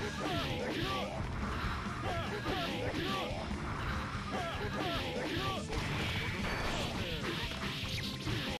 Oh!